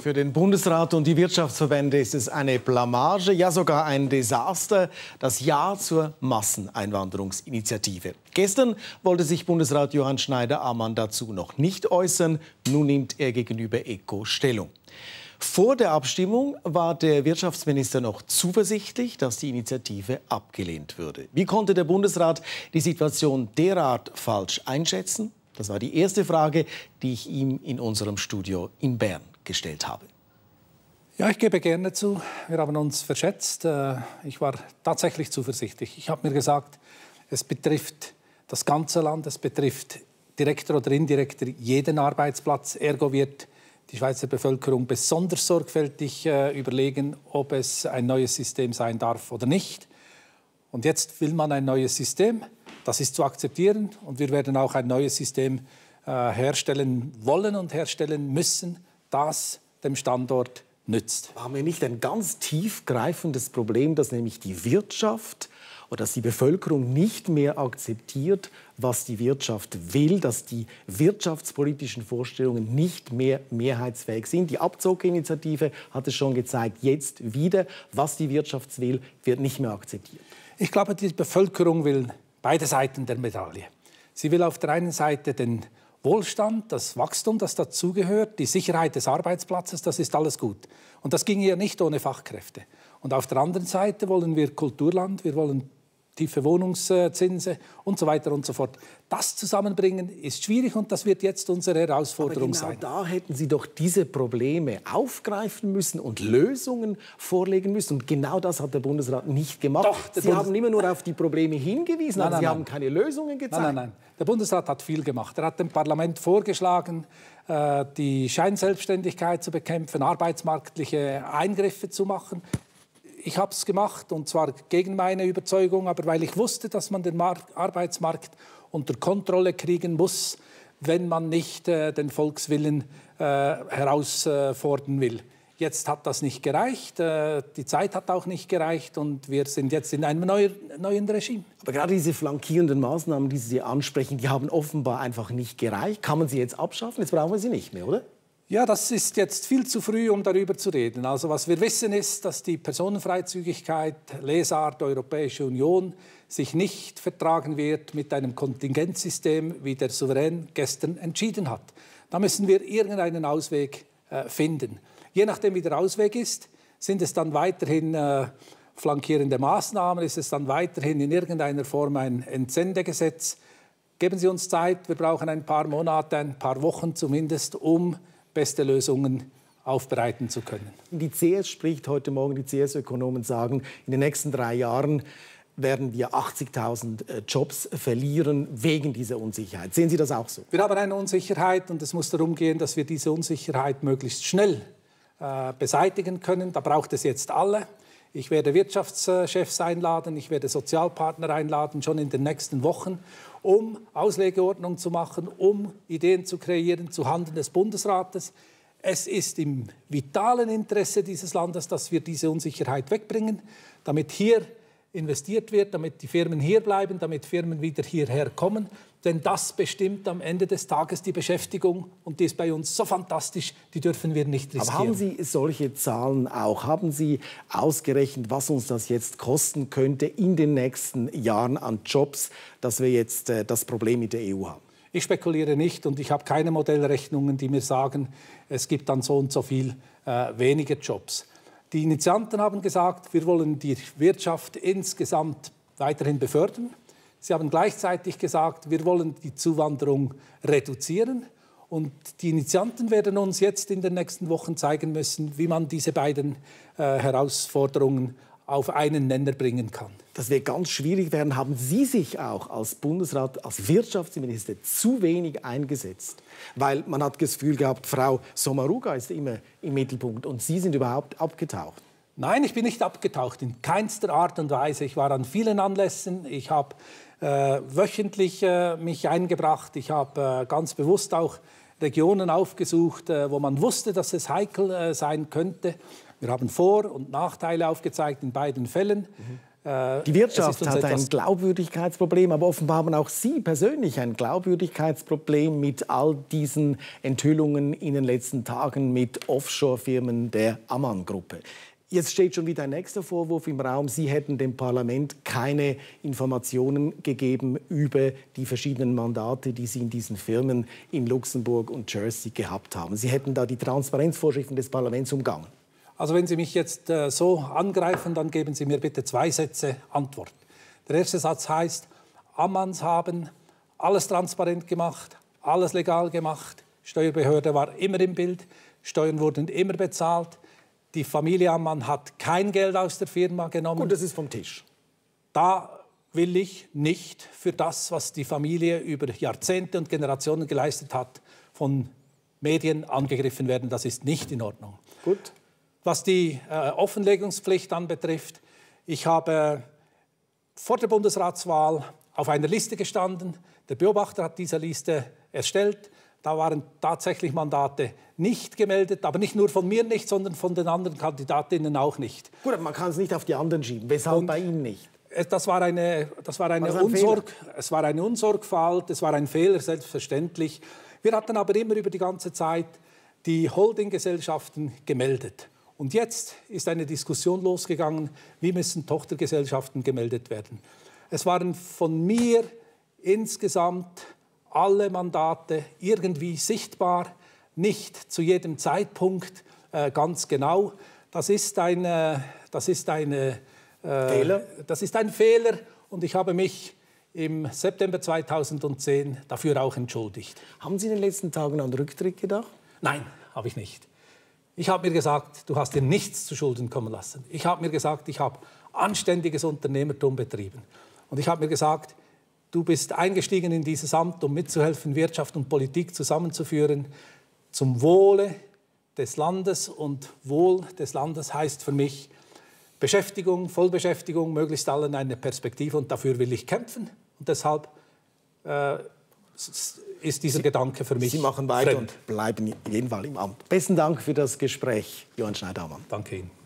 Für den Bundesrat und die Wirtschaftsverbände ist es eine Blamage, ja sogar ein Desaster, das Ja zur Masseneinwanderungsinitiative. Gestern wollte sich Bundesrat Johann Schneider-Ammann dazu noch nicht äußern. Nun nimmt er gegenüber ECO Stellung. Vor der Abstimmung war der Wirtschaftsminister noch zuversichtlich, dass die Initiative abgelehnt würde. Wie konnte der Bundesrat die Situation derart falsch einschätzen? Das war die erste Frage, die ich ihm in unserem Studio in Bern gestellt habe. Ja, ich gebe gerne zu. Wir haben uns verschätzt. Äh, ich war tatsächlich zuversichtlich. Ich habe mir gesagt, es betrifft das ganze Land, es betrifft direkter oder indirekter jeden Arbeitsplatz. Ergo wird die Schweizer Bevölkerung besonders sorgfältig äh, überlegen, ob es ein neues System sein darf oder nicht. Und jetzt will man ein neues System. Das ist zu akzeptieren und wir werden auch ein neues System äh, herstellen wollen und herstellen müssen, das dem Standort nützt. Haben wir nicht ein ganz tiefgreifendes Problem, dass nämlich die Wirtschaft oder dass die Bevölkerung nicht mehr akzeptiert, was die Wirtschaft will, dass die wirtschaftspolitischen Vorstellungen nicht mehr mehrheitsfähig sind. Die Abzockinitiative hat es schon gezeigt, jetzt wieder, was die Wirtschaft will, wird nicht mehr akzeptiert. Ich glaube, die Bevölkerung will beide Seiten der Medaille. Sie will auf der einen Seite den Wohlstand, das Wachstum, das dazugehört, die Sicherheit des Arbeitsplatzes, das ist alles gut. Und das ging ja nicht ohne Fachkräfte. Und auf der anderen Seite wollen wir Kulturland, wir wollen tiefe Wohnungszinse und so weiter und so fort. Das zusammenbringen ist schwierig und das wird jetzt unsere Herausforderung Aber genau sein. Da hätten Sie doch diese Probleme aufgreifen müssen und Lösungen vorlegen müssen. Und genau das hat der Bundesrat nicht gemacht. Doch, Sie Bundes haben immer nur auf die Probleme hingewiesen, nein, aber nein, Sie nein. haben keine Lösungen gezeigt. Nein, nein, nein. Der Bundesrat hat viel gemacht. Er hat dem Parlament vorgeschlagen, äh, die Scheinselbstständigkeit zu bekämpfen, arbeitsmarktliche Eingriffe zu machen ich habe es gemacht und zwar gegen meine Überzeugung, aber weil ich wusste, dass man den Markt, Arbeitsmarkt unter Kontrolle kriegen muss, wenn man nicht äh, den Volkswillen äh, herausfordern will. Jetzt hat das nicht gereicht, äh, die Zeit hat auch nicht gereicht und wir sind jetzt in einem neuen, neuen Regime. Aber gerade diese flankierenden Maßnahmen, die Sie ansprechen, die haben offenbar einfach nicht gereicht. Kann man sie jetzt abschaffen? Jetzt brauchen wir sie nicht mehr, oder? Ja, das ist jetzt viel zu früh, um darüber zu reden. Also was wir wissen ist, dass die Personenfreizügigkeit, Lesart, Europäische Union sich nicht vertragen wird mit einem Kontingenzsystem, wie der Souverän gestern entschieden hat. Da müssen wir irgendeinen Ausweg äh, finden. Je nachdem, wie der Ausweg ist, sind es dann weiterhin äh, flankierende Maßnahmen, ist es dann weiterhin in irgendeiner Form ein Entsendegesetz. Geben Sie uns Zeit, wir brauchen ein paar Monate, ein paar Wochen zumindest, um beste Lösungen aufbereiten zu können. Die CS spricht heute Morgen, die CS-Ökonomen sagen, in den nächsten drei Jahren werden wir 80.000 äh, Jobs verlieren wegen dieser Unsicherheit. Sehen Sie das auch so? Wir haben eine Unsicherheit und es muss darum gehen, dass wir diese Unsicherheit möglichst schnell äh, beseitigen können. Da braucht es jetzt alle. Ich werde Wirtschaftschefs einladen, ich werde Sozialpartner einladen, schon in den nächsten Wochen, um Auslegeordnung zu machen, um Ideen zu kreieren zu Handen des Bundesrates. Es ist im vitalen Interesse dieses Landes, dass wir diese Unsicherheit wegbringen, damit hier investiert wird, damit die Firmen hier bleiben, damit Firmen wieder hierher kommen. Denn das bestimmt am Ende des Tages die Beschäftigung und die ist bei uns so fantastisch, die dürfen wir nicht riskieren. Aber haben Sie solche Zahlen auch? Haben Sie ausgerechnet, was uns das jetzt kosten könnte in den nächsten Jahren an Jobs, dass wir jetzt äh, das Problem mit der EU haben? Ich spekuliere nicht und ich habe keine Modellrechnungen, die mir sagen, es gibt dann so und so viel äh, weniger Jobs. Die Initianten haben gesagt, wir wollen die Wirtschaft insgesamt weiterhin befördern. Sie haben gleichzeitig gesagt, wir wollen die Zuwanderung reduzieren. Und die Initianten werden uns jetzt in den nächsten Wochen zeigen müssen, wie man diese beiden äh, Herausforderungen auf einen Nenner bringen kann. Das wird ganz schwierig werden. Haben Sie sich auch als Bundesrat, als Wirtschaftsminister zu wenig eingesetzt? Weil man hat das Gefühl gehabt, Frau Sommaruga ist immer im Mittelpunkt und Sie sind überhaupt abgetaucht. Nein, ich bin nicht abgetaucht, in keinster Art und Weise. Ich war an vielen Anlässen. Ich habe äh, wöchentlich äh, mich eingebracht. Ich habe äh, ganz bewusst auch Regionen aufgesucht, äh, wo man wusste, dass es heikel äh, sein könnte. Wir haben Vor- und Nachteile aufgezeigt in beiden Fällen. Mhm. Äh, die Wirtschaft hat ein Glaubwürdigkeitsproblem, aber offenbar haben auch Sie persönlich ein Glaubwürdigkeitsproblem mit all diesen Enthüllungen in den letzten Tagen mit Offshore-Firmen der Ammann-Gruppe. Jetzt steht schon wieder ein nächster Vorwurf im Raum. Sie hätten dem Parlament keine Informationen gegeben über die verschiedenen Mandate, die Sie in diesen Firmen in Luxemburg und Jersey gehabt haben. Sie hätten da die Transparenzvorschriften des Parlaments umgangen. Also wenn Sie mich jetzt äh, so angreifen, dann geben Sie mir bitte zwei Sätze Antwort. Der erste Satz heißt, Ammanns haben alles transparent gemacht, alles legal gemacht, Steuerbehörde war immer im Bild, Steuern wurden immer bezahlt, die Familie Ammann hat kein Geld aus der Firma genommen. Gut, das ist vom Tisch. Da will ich nicht für das, was die Familie über Jahrzehnte und Generationen geleistet hat, von Medien angegriffen werden. Das ist nicht in Ordnung. Gut. Was die äh, Offenlegungspflicht anbetrifft, ich habe vor der Bundesratswahl auf einer Liste gestanden. Der Beobachter hat diese Liste erstellt. Da waren tatsächlich Mandate nicht gemeldet, aber nicht nur von mir nicht, sondern von den anderen Kandidatinnen auch nicht. Gut, aber man kann es nicht auf die anderen schieben. Weshalb Und bei Ihnen nicht? Das war eine, das war eine war Unsorg, es war eine Unsorgfalt, es war ein Fehler, selbstverständlich. Wir hatten aber immer über die ganze Zeit die Holdinggesellschaften gemeldet. Und jetzt ist eine Diskussion losgegangen, wie müssen Tochtergesellschaften gemeldet werden. Es waren von mir insgesamt alle Mandate irgendwie sichtbar, nicht zu jedem Zeitpunkt äh, ganz genau. Das ist, eine, das, ist eine, äh, Fehler. das ist ein Fehler und ich habe mich im September 2010 dafür auch entschuldigt. Haben Sie in den letzten Tagen an Rücktritt gedacht? Nein, habe ich nicht. Ich habe mir gesagt, du hast dir nichts zu Schulden kommen lassen. Ich habe mir gesagt, ich habe anständiges Unternehmertum betrieben. Und ich habe mir gesagt, Du bist eingestiegen in dieses Amt, um mitzuhelfen, Wirtschaft und Politik zusammenzuführen zum Wohle des Landes. Und Wohl des Landes heißt für mich Beschäftigung, Vollbeschäftigung, möglichst allen eine Perspektive. Und dafür will ich kämpfen. Und deshalb äh, ist dieser Sie, Gedanke für mich. Sie machen weiter fremd. und bleiben in jedem Fall im Amt. Besten Dank für das Gespräch, Johann Schneidermann. Danke Ihnen.